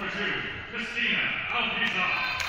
Number two, Christina Alpizar.